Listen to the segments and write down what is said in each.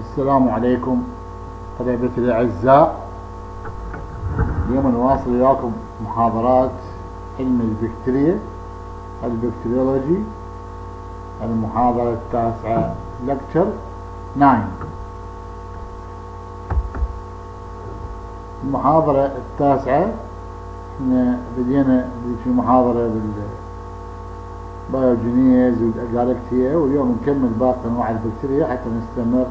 السلام عليكم. طلبة الأعزاء اليوم نواصل وياكم محاضرات علم البكتيريا ال bacteriology المحاضرة التاسعة lecture 9 المحاضرة التاسعة إحنا بدينا في محاضرة بال pyogenes وال agalactiae واليوم نكمل باقي أنواع البكتيريا حتى نستمر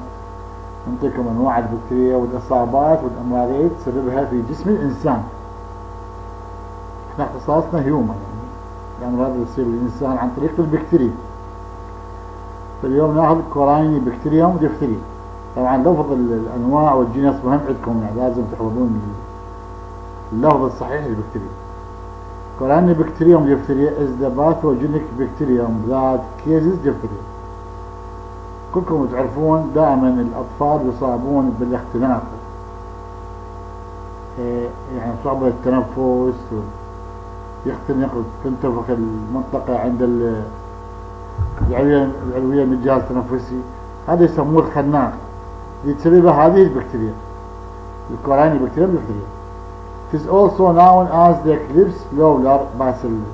نعطيكم أنواع البكتيريا والإصابات والأمراض اللي تسببها في جسم الإنسان. إحنا اختصاصنا human يعني الأمراض اللي تصيب الإنسان عن طريق البكتيريا. فاليوم نأخذ Corynebacterium diphtheriae طبعا لفظ الأنواع والجنس مهم عندكم يعني لازم تحفظون اللفظ الصحيح للبكتيريا. Corynebacterium diphtheriae is the pathogenic bacterium that causes diphtheria. كلكم تعرفون دائما الأطفال يصابون بالاختناق. يعني صعوبة التنفس يختنق تنتفخ المنطقة عند العلوية العلوية من الجهاز التنفسي هذا يسموه الخناق. اللي تسببها هذه البكتيريا الكوراني بكتيريا بكتيريا. It is also known as the Eclipse Lowler Bacillus.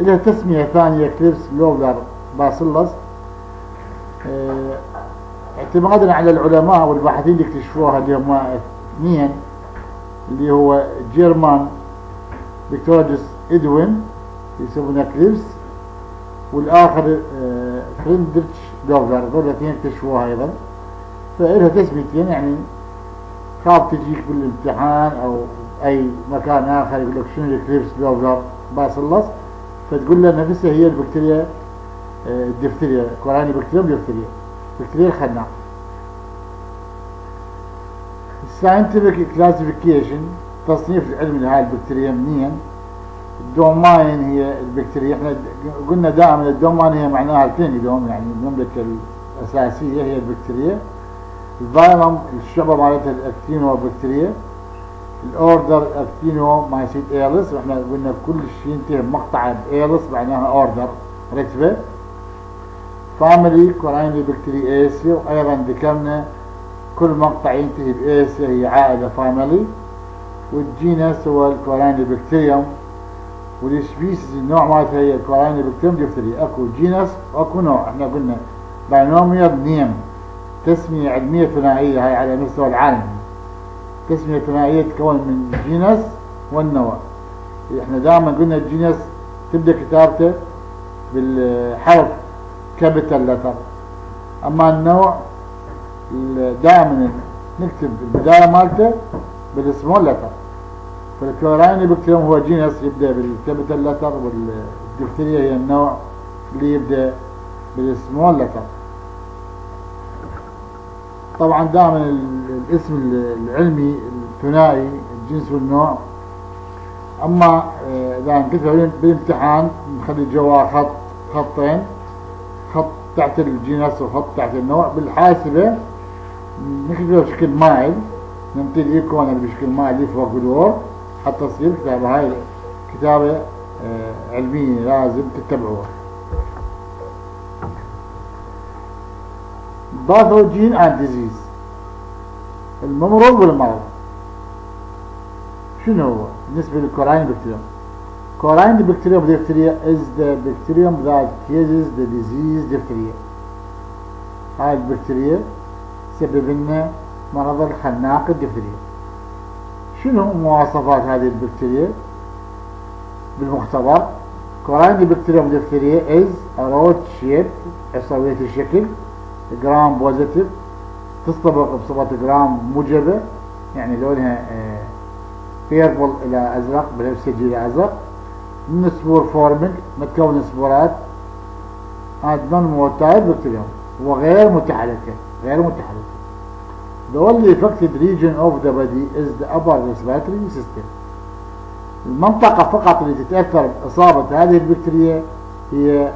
إلها تسمية ثانية Klebs Loeffler Bacillus. اعتمادا على العلماء والباحثين اللي اكتشفوها اللي هم اثنين اللي هو جيرمان فيكتوريوس إدوين يسمونه Klebs والآخر آه فريندرتش لوفلر هذول الاثنين اكتشفوها أيضا. فإلها تسميتين يعني خاف تجيك بالامتحان أو أي مكان آخر يقول لك شنو ال Klebs Loeffler Bacillus فتقول له نفسها هي البكتيريا الدفتريا Corynebacteria diphtheria بكتيريا الخناق ال scientific classification تصنيف العلم لهذه البكتيريا منين ال domain هي البكتيريا. إحنا قلنا دائما ال domain هي معناها ال kingdom يعني المملكة الأساسية هي البكتيريا. ال phylum الشعبة مالتها ال Actinobacteria. ال order Actinomycetales وإحنا قلنا كل شيء ينتهي بمقطع ب ales معناها order رتبة. family Corynebacteriaceae وأيضا ذكرنا كل مقطع ينتهي ب aceae هي عائلة family وال genus هو ال Corynebacterium وال species النوع مالتها هي ال Corynebacterium diphtheriae أكو genus واكو نوع. إحنا قلنا binomial name تسمية علمية ثنائية هاي على مستوى العالم. تسمية ثنائية تكون من ال genus والنوع. إحنا دائما قلنا ال genus تبدأ كتابته بالحرف capital letter أما النوع دائما نكتب البداية مالته بال small letter فال Corynebacterium هو genus يبدأ بال capital letter والدفتريا هي النوع اللي يبدأ بال small letter طبعا دائما الاسم العلمي الثنائي الجنس والنوع. أما إذا كتبه بالامتحان نخلي جوا خط خطين. خط تحت الجنس وخط تحت النوع بالحاسبة نكتبه بشكل مايل نمتي ال icon بشكل اللي فوق ال Word حتى تصير كتابة هاي كتابة علمية لازم تتبعوها. pathogen and disease الممرض والمرض شنو هو؟ بالنسبة لل Corynebacterium Corynebacterium diphtheriae is the bacterium that causes the disease diphtheria هاي البكتيريا سبب لنا مرض الخناق الدفتريا شنو مواصفات هذه البكتيريا بالمختبر Corynebacterium diphtheriae is a shaped عصوية الشكل gram positive تصطبغ بصفة جرام موجبة يعني لونها purple إلى أزرق بنفسجي إلى أزرق. non spore forming ما تكون سبورات هذا non motile bacterium وغير متحركة غير متحركة. The only affected region of the body is the upper respiratory system. المنطقة فقط اللي تتأثر بإصابة هذه البكتيريا هي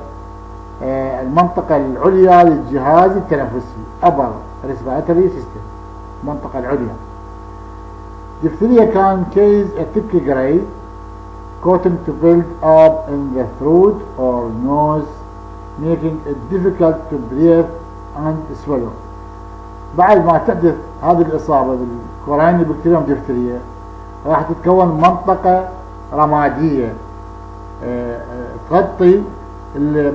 المنطقة العليا للجهاز التنفسي upper respiratory system المنطقة العليا. Diphtheria can cause a thick gray. Cotton to build up in the throat or nose making it difficult to breathe and swallow. بعد ما تحدث هذه الإصابة بالكورايني بكتيريوم ديفتريا راح تتكون منطقة رمادية. آه، آه، تغطي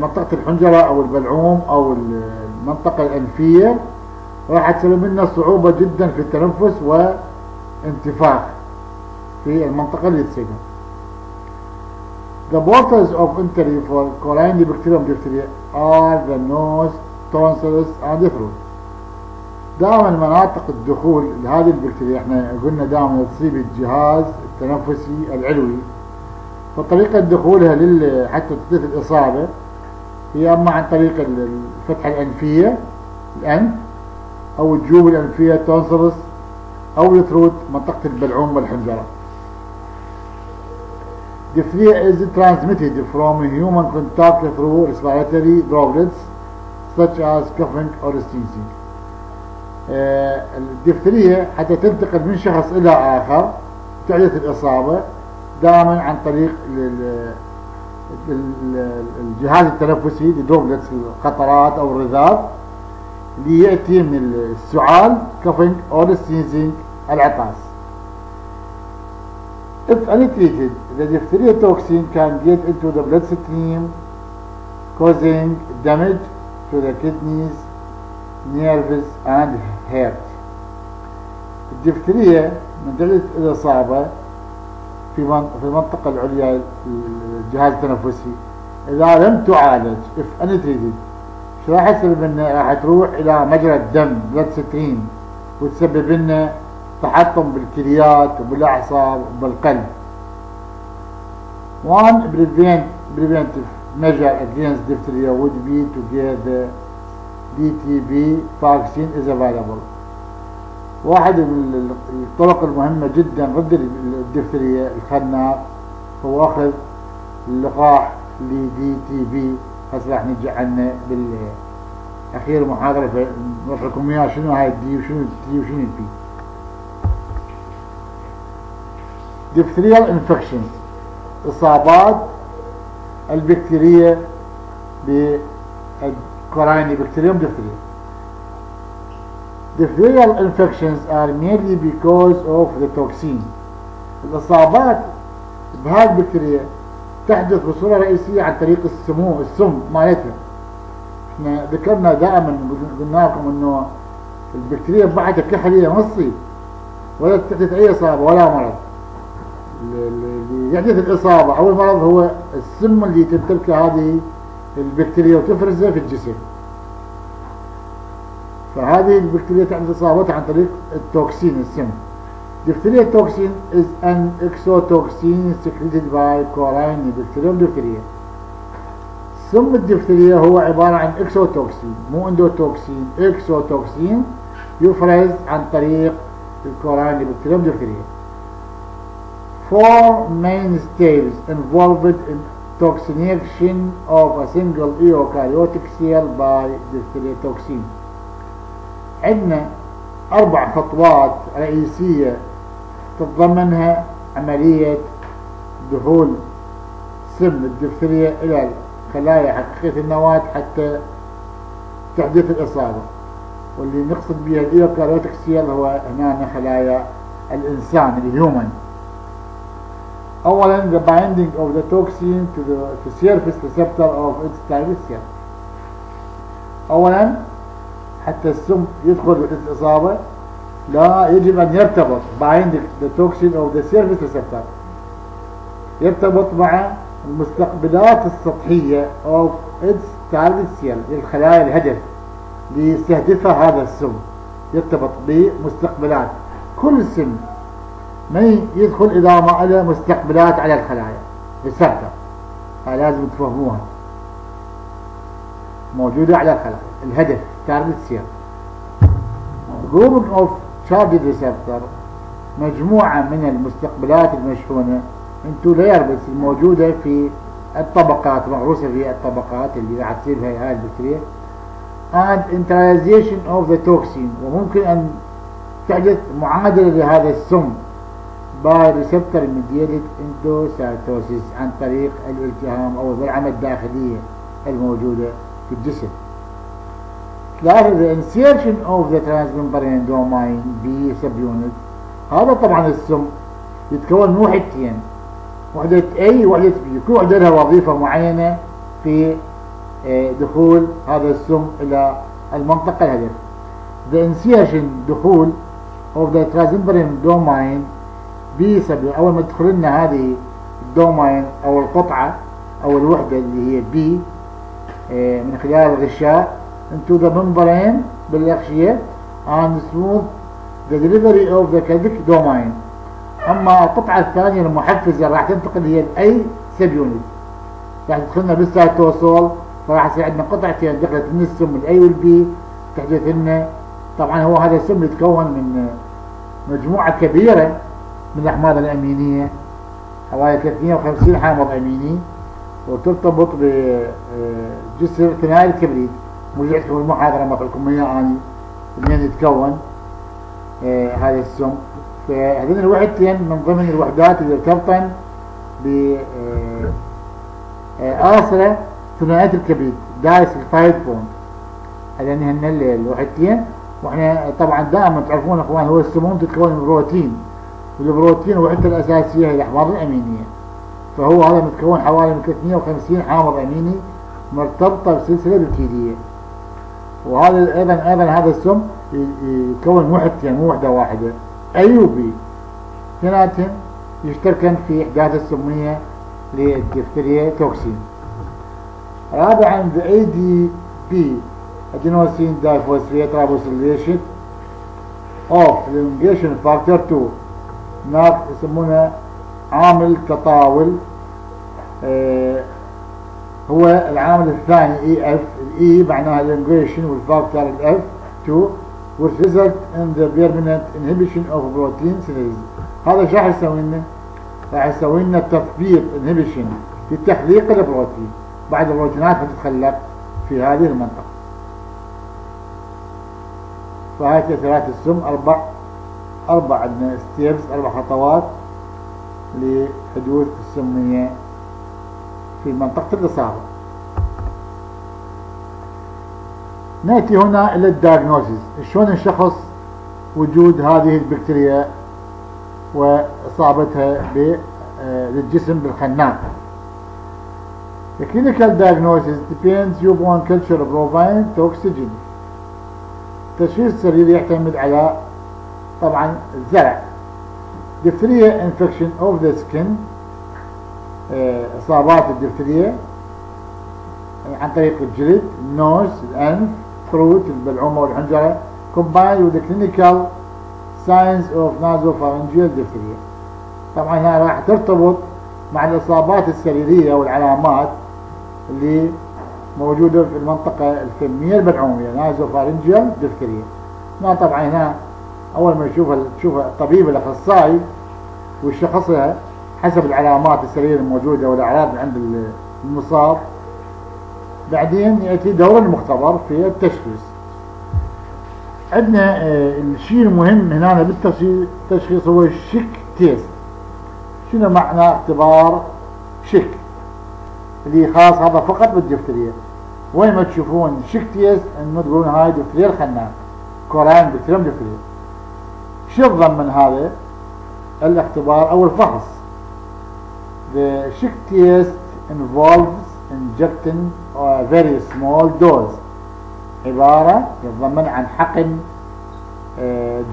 منطقة الحنجرة أو البلعوم أو المنطقة الأنفية. راح تسبب لنا صعوبة جدا في التنفس وانتفاخ في المنطقة اللي تسجن The portals of entry for Corynebacterium diphtheria are the nose, tonsils and the throat. دائما مناطق الدخول لهذه البكتيريا إحنا قلنا دائما تصيب الجهاز التنفسي العلوي فطريقة دخولها لل حتى تثبت الإصابة هي أما عن طريق الفتحة الأنفية الأنف أو الجيوب الأنفية تونسلس أو الثروت منطقة البلعوم والحنجرة Diphtheria is transmitted from human contact through respiratory droplets such as coughing or sneezing. الدفترية حتى تنتقل من شخص إلى آخر تحدث الإصابة دائما عن طريق الجهاز التنفسي ال droplets القطرات أو الرذاذ اللي يأتي من السعال coughing أو ال sneezing العطاس If untreated, the diphtheria toxin can get into the bloodstream causing damage to the kidneys, nerves and heart. الدفترية من دلة الإصابة في في المنطقة العليا الجهاز التنفسي. إذا لم تعالج if untreated شو راح تسبب لنا؟ راح تروح إلى مجرى الدم blood stream وتسبب لنا تحطم بالكليات وبالأعصاب وبالقلب. One prevent preventive measure against diphtheria would be to get the DTB vaccine is available. واحد من الطرق المهمة جدا ضد الدفترية الخناق هو أخذ اللقاح لدي تي بي. هسه راح نجي عنه بالأخير محاضرة. نروح لكم إياه شنو هاي ال D وشنو ال T وشنو ال B diphtherial infections إصابات البكتيرية بال Corynebacterium diphtheriae Diphtherial infections are mainly because of the toxin. الإصابات بهذه البكتيريا تحدث بصورة رئيسية عن طريق السموم السم مالتها. إحنا ذكرنا دائما قلنا لكم إنه البكتيريا بعدها كحلية ما تصيب ولا تحدث أي إصابة ولا مرض. يحدث الإصابة أو المرض هو السم اللي تمتلكه هذه البكتيريا وتفرزه في الجسم. فهذه البكتيريا تعمل إصابتها عن طريق التوكسين السم Diphtheria toxin is an exotoxin secreted by Corynebacterium diphtheria. سم الدفتريا هو عبارة عن exotoxin مو endotoxin exotoxin يفرز عن طريق ال Corynebacterium diphtheriae. Four main stages involved in intoxication of a single eukaryotic cell by diphtheria toxin. عندنا أربع خطوات رئيسية تتضمنها عملية دخول سم الدفترية إلى الخلايا حقيقية النواة حتى تحدث الإصابة واللي نقصد بها ال eukaryotic cell هو هنا خلايا الإنسان ال human أولا the binding of the toxin to the to surface receptor of its target cell. أولا حتى السم يدخل الإصابة لا يجب أن يرتبط bind the toxin of the surface receptor يرتبط مع المستقبلات السطحية of its target cell الخلايا الهدف ليستهدفها هذا السم. يرتبط بمستقبلات. كل سم ما يدخل إذا ما له مستقبلات على الخلايا. هاي لازم تفهموها. موجودة على الخلايا. الهدف target cell group of charged receptor مجموعة من المستقبلات المشحونة. into layers الموجودة في الطبقات مغروسة في الطبقات اللي راح تصير بها هاي البكتيريا. and internalization of the toxin. وممكن أن تحدث معادلة لهذا السم. By receptor mediated endocytosis عن طريق الالتهام أو البلعمة الداخلية الموجودة في الجسم. ثلاثة the insertion of the transmembrane domain B subunit هذا طبعا السم يتكون من وحدتين وحدة A وحدة B كل وحدة لها وظيفة معينة في آه، دخول هذا السم إلى المنطقة الهدف. The insertion دخول of the transmembrane domain Subunit أول ما تدخل لنا هذه ال domain أو القطعة أو الوحدة اللي هي B آه، من خلال الغشاء into the membrane بالأغشية and smooth the delivery of the catalytic domain. أما القطعة الثانية المحفزة راح تنتقل هي ال A subunit راح تدخلنا بال cytosol فراح يصير عندنا قطعتين دخلت من السم ال A وال B تحدث لنا. طبعا هو هذا السم يتكون من مجموعة كبيرة من الأحماض الأمينية. حوالي 350 حامض أميني. وترتبط بجسر ثنائي الكبريت مرجعتكم المحاضرة ما لكم إياه أني منين يتكون. آه هذا السم. فهذين الوحدتين من ضمن الوحدات اللي ارتبطن ب آه آسرة ثنائية الكبريت disulfide bond هذين هن الوحدتين. وإحنا طبعا دائما تعرفون أخوان هو السموم تتكون من بروتين والبروتين وحدته الأساسية هي الاحماض الأمينية. فهو هذا متكون حوالي من 350 حامض أميني مرتبطة بسلسلة بكتيرية. وهذا أيضا أيضا هذا السم يكون وحدتين مو وحدة واحدة. اي وبي اثنيناتهم يشتركن في إحداث السمية للدفتريا توكسين. رابعا the ADP adenosine diphosphate ribosylation of elongation factor 2 هناك يسمونه عامل تطاول آه هو العامل الثاني EF ال E معناها ال elongation وال factor ال F 2 which result in the permanent inhibition of protein هذا شو راح يسوي لنا؟ راح يسوي لنا تثبيط inhibition في تخليق البروتين. بعد البروتينات تتخلق في هذه المنطقة. فهاي تأثيرات السم أربع أربع عندنا steps أربع خطوات لحدوث السمية في منطقة الإصابة نأتي هنا إلى ال diagnosis شلون نشخص وجود هذه البكتيريا وإصابتها للجسم بالخناق The clinical diagnosis depends upon culture providing toxicity. التشخيص السريري يعتمد على طبعا الزرع diphtheria infection of the skin إصابات الدفترية عن طريق الجلد النوز الأنف throat البلعومة والحنجرة combined with the clinical signs of nasopharyngeal diphtheria. طبعا هنا راح ترتبط مع الإصابات السريرية والعلامات اللي موجودة في المنطقة الفمية البلعومية نازوفارنجيال دفتريا هنا طبعا هنا أول ما يشوف تشوف الطبيب الأخصائي ويشخصها حسب العلامات السريرية الموجودة والأعراض عند المصاب بعدين يأتي دور المختبر في التشخيص. عندنا الشيء المهم هنا بالتشخيص هو ال Schick test. شنو معنى اختبار شك اللي خاص هذا فقط بالدفتريا. وين ما تشوفون Schick test انه تقولون هاي دفتريا الخناق. بكتيريا دفتريا. شو الضمن هذا الاختبار أو الفحص the shock test involves injecting a very small dose عبارة يتضمن عن حقن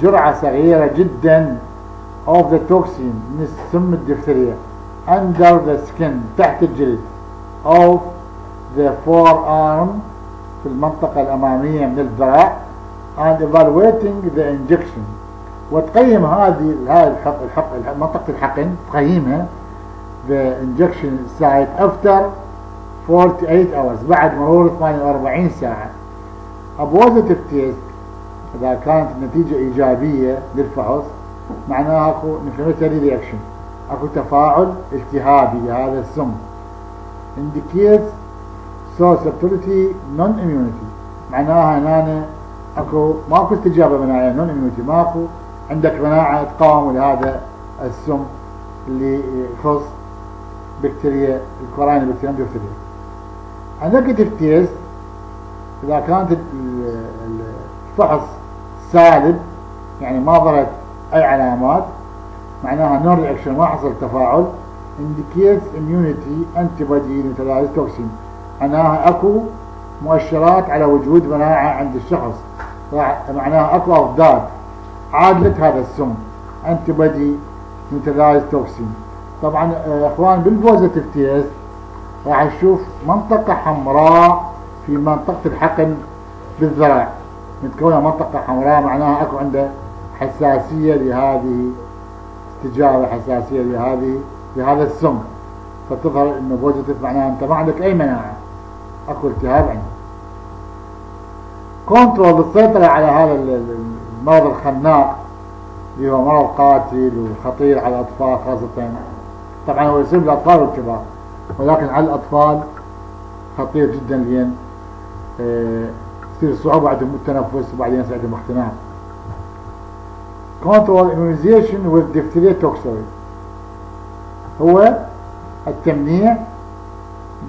جرعة صغيرة جدا of the toxin من السم الدفترية under the skin تحت الجلد of the forearm في المنطقة الأمامية من الذراع and evaluating the injection وتقيم هذه هاي الحق الحق منطقة الحقن تقيمها the injection site after 48 hours بعد مرور 48 ساعة. A positive test إذا كانت النتيجة إيجابية للفحص معناها أكو inflammatory reaction أكو تفاعل التهابي لهذا السم. Indicates susceptibility non immunity معناها هنا أكو ماكو استجابة مناعيه non immunity ماكو عندك مناعة تقاوم لهذا السم اللي يخص بكتيريا ال Corynebacteria A negative test إذا كانت الفحص سالب يعني ما ظهرت أي علامات معناها non reaction ما حصل تفاعل indicates immunity antibody neutralized toxin. معناها أكو مؤشرات على وجود مناعة عند الشخص. معناها أكو اضداد عادلت هذا السم. antibody neutralized toxin طبعا آه، إخوان بال positive test راح نشوف منطقة حمراء في منطقة الحقن بالذراع. متكونة منطقة حمراء معناها أكو عنده حساسية لهذه استجابة حساسية لهذه لهذا السم. فتظهر إنه positive معناها أنت ما عندك أي مناعة أكو التهاب عندك control السيطرة على هذا المرض الخناق اللي هو مرض قاتل وخطير على الأطفال خاصة. طبعا هو يصيب الأطفال والكبار ولكن على الأطفال خطير جدا لأن تصير صعوبة عندهم التنفس وبعدين يصير عندهم اختناق control immunization with diphtheria toxoid. هو التمنيع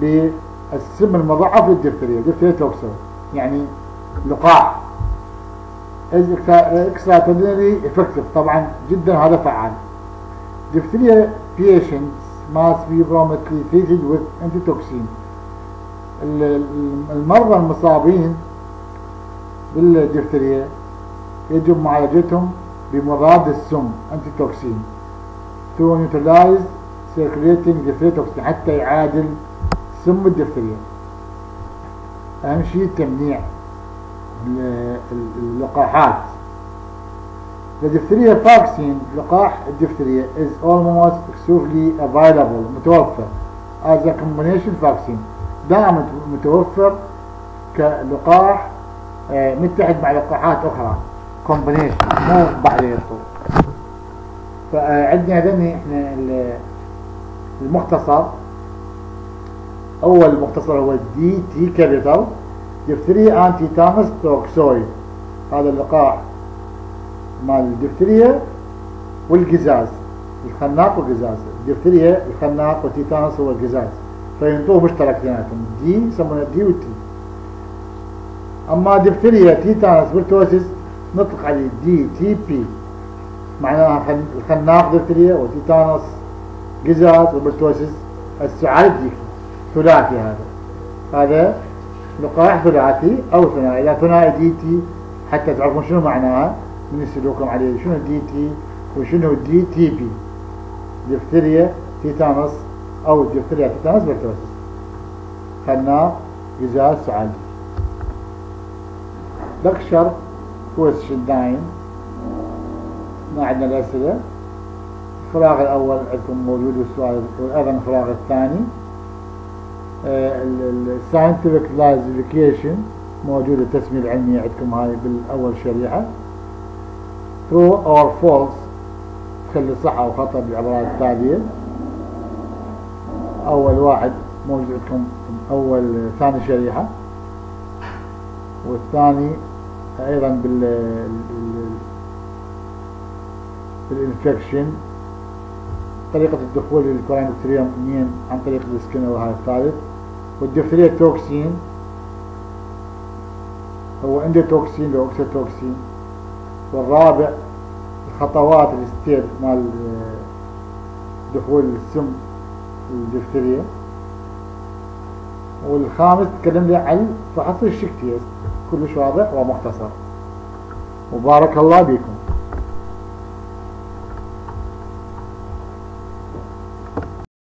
بالسم المضعف للدفتريا diphtheria toxoid يعني لقاح. extraordinary effective طبعا جدا هذا فعال. Diphtheria patients must be promptly treated with antitoxin. المرضى المصابين بالدفتريا يجب معالجتهم بمضاد السم انتيتوكسين to neutralize circulating diphtheria حتى يعادل سم الدفتريا أهم شيء تمنيع اللقاحات. The diphtheria vaccine لقاح الدفتريا is almost exclusively available متوفر as a combination vaccine. دائما متوفر كلقاح آه، متحد مع لقاحات أخرى. Combination مو بعدين فعندنا هذني إحنا المختصر. أول مختصر هو DT capital diphtheria and tetanus toxoid هذا اللقاح مال الدفتريا والكزاز الخناق والكزاز. الدفتريا الخناق وال tetanus هو الكزاز فينطوه مشترك بيناتهم D يسمونه D وال T اما diphtheria tetanus pertussis نطلق عليه DTP معناها الخناق دفتريا و tetanus كزاز و pertussis السعال ثلاثي هذا. هذا لقاح ثلاثي أو ثنائي إذا ثنائي DT حتى تعرفون شنو معناها من يسألوكم عليه. شنو DT وشنو DTP؟ diphtheria tetanus أو diphtheria tetanus pertussis خناق كزاز سعال lecture question داين ما عندنا الأسئلة الفراغ الأول عندكم موجود والسؤال وأيضا الفراغ الثاني. ال scientific classification موجود التسمية العلمية عندكم هاي بالأول شريحة. true or false تخلي صح أو خطأ بالعبارات التالية أول واحد موجود عندكم أول ثاني شريحة. والثاني أيضا بال بال infection طريقة الدخول لل Corynebacterium عن طريق ال skin وهذا الثالث. وال diphtheria toxin هو toxin لو toxin. والرابع الخطوات ال step مال دخول السم الدفتريا والخامس تكلم لي عن فحص ال Schick test كلش واضح ومختصر. وبارك الله بكم.